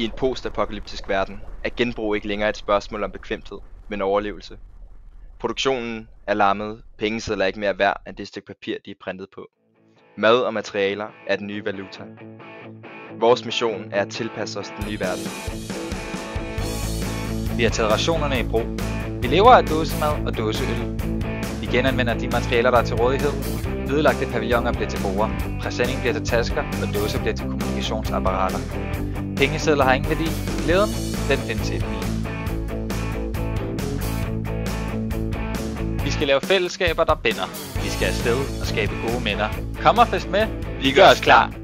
I en postapokalyptisk verden er genbrug ikke længere et spørgsmål om bekvemthed, men overlevelse. Produktionen er lammet, pengesedler er ikke mere værd end det stykke papir, de er printet på. Mad og materialer er den nye valuta. Vores mission er at tilpasse os den nye verden. Vi har taget rationerne i brug. Vi lever af dåsemad og dåseøl. Genanvender de materialer, der er til rådighed. Ødelagte pavilloner bliver til borer. Præsending bliver til tasker, og dåser bliver til kommunikationsapparater. Pengesedler har ingen værdi. Glæden, den findes i et min. Vi skal lave fællesskaber, der binder. Vi skal afsted og skabe gode minder. Kom og fest med. Vi gør os klar.